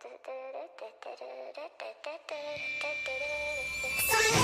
Some legends are told, some turn to dust or to gold, but you will remember me. Remember me for centuries. Just one mistake.